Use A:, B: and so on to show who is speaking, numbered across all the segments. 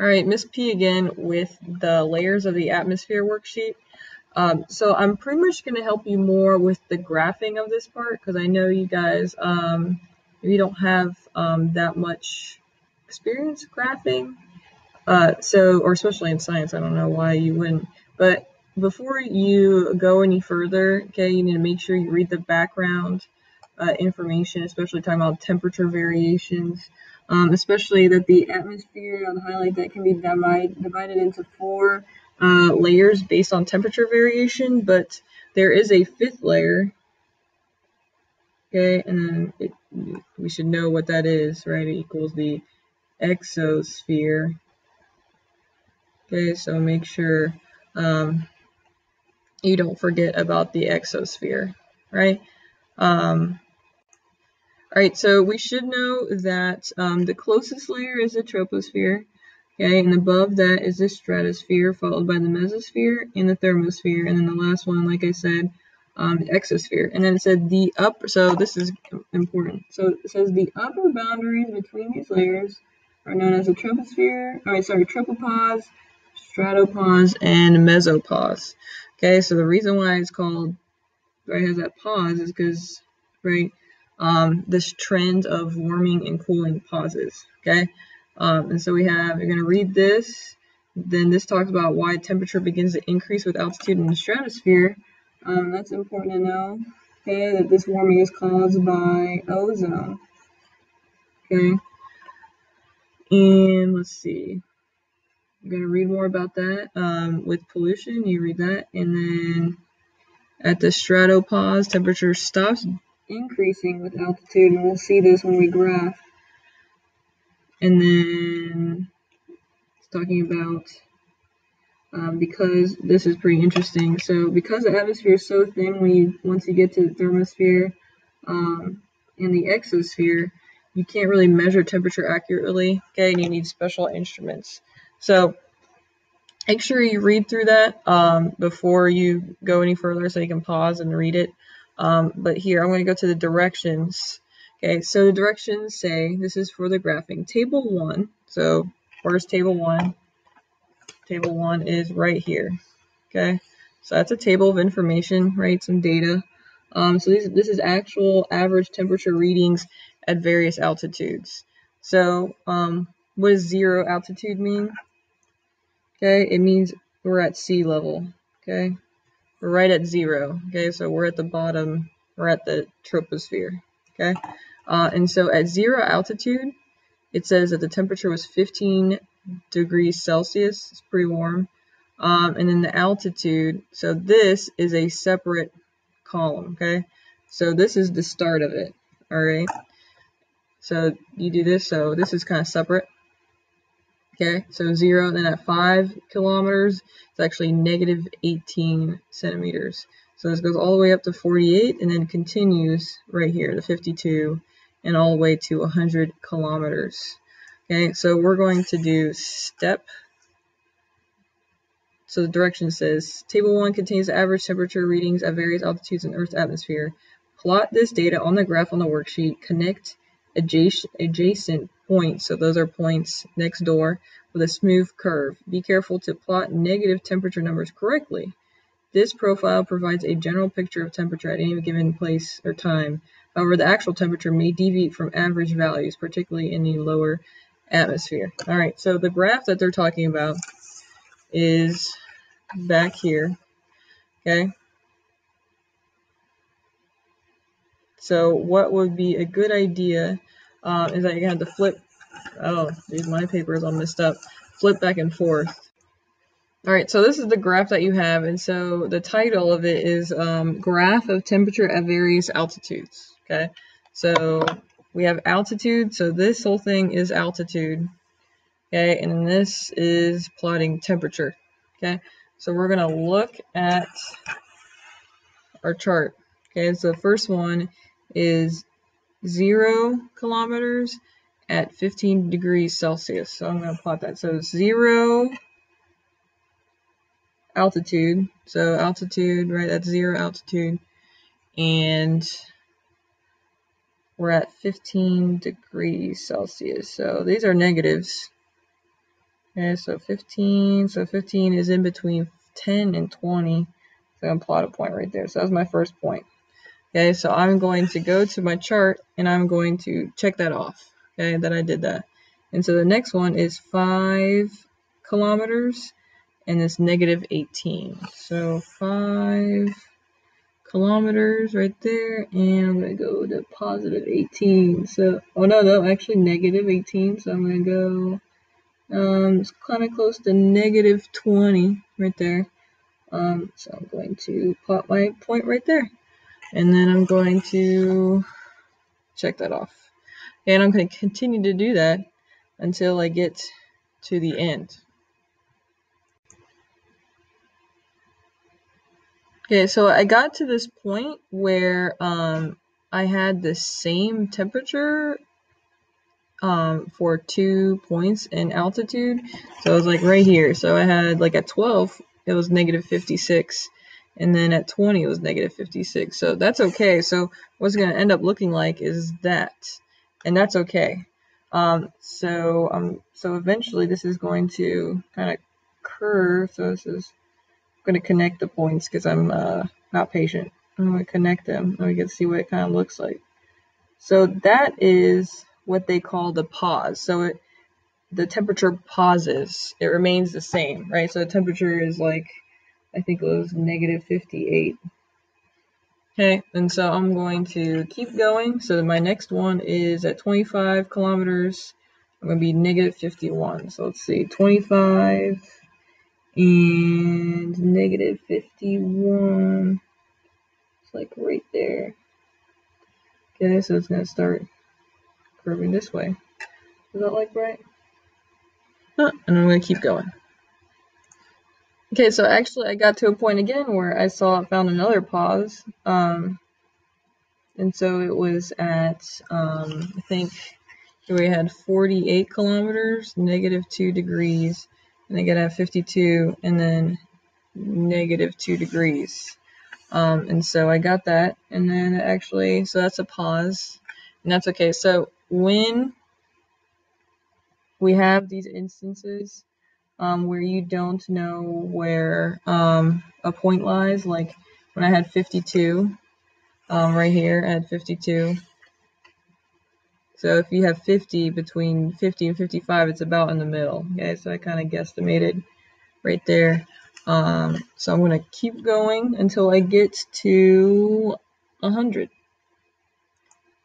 A: All right, Miss P again with the layers of the atmosphere worksheet. Um, so I'm pretty much going to help you more with the graphing of this part because I know you guys, um, you don't have um, that much experience graphing. Uh, so, or especially in science, I don't know why you wouldn't. But before you go any further, okay, you need to make sure you read the background uh, information, especially talking about temperature variations, um, especially that the atmosphere, I'll highlight that can be divide, divided into four uh, layers based on temperature variation, but there is a fifth layer. Okay, and it, we should know what that is, right? It equals the exosphere. Okay, so make sure um, you don't forget about the exosphere, right? Um, all right, so we should know that um, the closest layer is the troposphere, Okay, and above that is the stratosphere, followed by the mesosphere and the thermosphere, and then the last one, like I said, um, the exosphere. And then it said the upper, so this is important. So it says the upper boundaries between these layers are known as the troposphere, all right, sorry, tropopause, stratopause, and mesopause. Okay, so the reason why it's called, right, has that pause is because, right, um, this trend of warming and cooling pauses. Okay, um, and so we have, you're going to read this. Then this talks about why temperature begins to increase with altitude in the stratosphere. Um, that's important to know. Okay, that this warming is caused by ozone. Okay. And let's see. I'm going to read more about that. Um, with pollution, you read that. And then at the stratopause, temperature stops increasing with altitude. And we'll see this when we graph. And then it's talking about um, because this is pretty interesting. So because the atmosphere is so thin, when you once you get to the thermosphere um, and the exosphere, you can't really measure temperature accurately. Okay, and you need special instruments. So make sure you read through that um, before you go any further, so you can pause and read it. Um, but here I'm going to go to the directions Okay, so the directions say this is for the graphing. Table 1, so where's table 1? Table 1 is right here. Okay, so that's a table of information, right? Some data. Um, so this, this is actual average temperature readings at various altitudes. So um, what does zero altitude mean? Okay, it means we're at sea level. Okay, right at zero. Okay, so we're at the bottom, we're at the troposphere. Okay, uh, and so at zero altitude, it says that the temperature was 15 degrees Celsius. It's pretty warm. Um, and then the altitude, so this is a separate column, okay? So this is the start of it, all right? So you do this, so this is kind of separate. Okay, so zero, and then at five kilometers, it's actually negative 18 centimeters. So this goes all the way up to 48 and then continues right here to 52 and all the way to 100 kilometers. Okay, so we're going to do step. So the direction says, Table 1 contains average temperature readings at various altitudes in Earth's atmosphere. Plot this data on the graph on the worksheet. Connect adjacent, adjacent points, so those are points next door, with a smooth curve. Be careful to plot negative temperature numbers correctly. This profile provides a general picture of temperature at any given place or time. However, the actual temperature may deviate from average values, particularly in the lower atmosphere. All right, so the graph that they're talking about is back here, okay? So what would be a good idea uh, is that you have to flip, oh, dude, my paper is all messed up, flip back and forth. All right, so this is the graph that you have, and so the title of it is um, Graph of Temperature at Various Altitudes. Okay, so we have altitude, so this whole thing is altitude. Okay, and this is plotting temperature. Okay, so we're gonna look at our chart. Okay, so the first one is zero kilometers at 15 degrees Celsius. So I'm gonna plot that. So zero altitude. So altitude, right, that's zero altitude. And we're at 15 degrees Celsius. So these are negatives. Okay, so 15, so 15 is in between 10 and 20. So I'm going to plot a point right there. So that's my first point. Okay, so I'm going to go to my chart and I'm going to check that off. Okay, that I did that. And so the next one is 5 kilometers and it's negative 18. So 5 kilometers right there and I'm going to go to positive 18. So, oh no, no, actually negative 18. So I'm going to go um, it's kind of close to negative 20 right there. Um, so I'm going to plot my point right there. And then I'm going to check that off. And I'm going to continue to do that until I get to the end. Okay, so I got to this point where um, I had the same temperature um, for two points in altitude. So it was like right here. So I had like at 12, it was negative 56. And then at 20, it was negative 56. So that's okay. So what's going to end up looking like is that. And that's okay. Um, so um, so eventually this is going to kind of curve. So this is going to connect the points because I'm uh, not patient. I'm going to connect them and we can see what it kind of looks like. So that is what they call the pause. So it, the temperature pauses. It remains the same, right? So the temperature is like, I think it was negative 58. Okay, and so I'm going to keep going. So my next one is at 25 kilometers. I'm going to be negative 51. So let's see, 25 and negative 51. It's like right there. Okay, so it's going to start curving this way. Is that like right? Huh, and I'm going to keep going. Okay, so actually I got to a point again where I saw found another pause. Um, and so it was at, um, I think we had 48 kilometers, negative 2 degrees, and I get at 52, and then negative 2 degrees. Um, and so I got that, and then actually, so that's a pause, and that's okay. So when we have these instances um, where you don't know where um, a point lies, like when I had 52, um, right here I had 52. So if you have 50 between 50 and 55, it's about in the middle. Okay, so I kind of guesstimated right there. Um, so I'm going to keep going until I get to 100.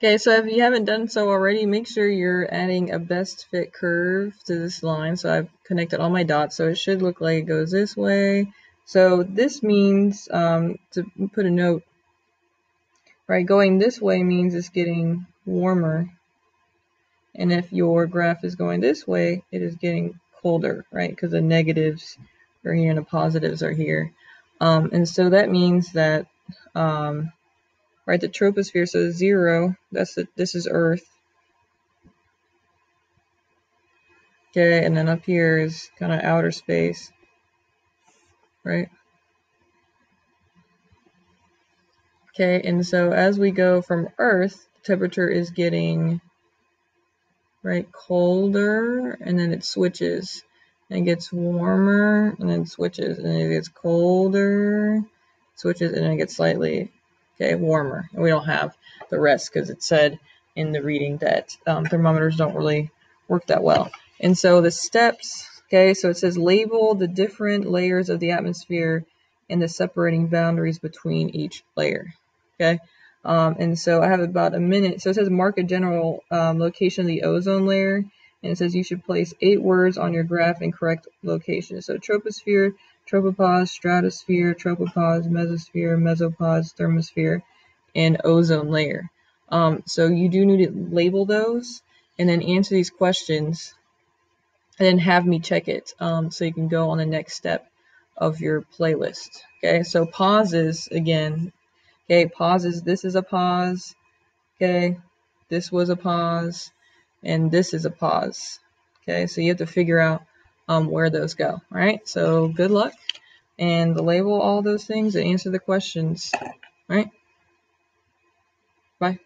A: Okay, so if you haven't done so already, make sure you're adding a best fit curve to this line. So I've connected all my dots, so it should look like it goes this way. So this means, um, to put a note, right, going this way means it's getting warmer. And if your graph is going this way, it is getting colder, right, because the negatives are here and the positives are here. Um, and so that means that um, right? The troposphere, so zero, that's the, this is Earth. Okay, and then up here is kind of outer space, right? Okay, and so as we go from Earth, temperature is getting, right, colder, and then it switches. And it gets warmer, and then switches, and it gets colder, switches, and then it gets slightly okay, warmer. And we don't have the rest because it said in the reading that um, thermometers don't really work that well. And so the steps, okay, so it says label the different layers of the atmosphere and the separating boundaries between each layer, okay? Um, and so I have about a minute. So it says mark a general um, location of the ozone layer. And it says you should place eight words on your graph in correct location. So troposphere, tropopause, stratosphere, tropopause, mesosphere, mesopause, thermosphere, and ozone layer. Um, so you do need to label those and then answer these questions and then have me check it um, so you can go on the next step of your playlist. Okay, so pauses again. Okay, pauses. This is a pause. Okay, this was a pause, and this is a pause. Okay, so you have to figure out um, where those go. Right, so good luck and label all those things and answer the questions. Right, bye.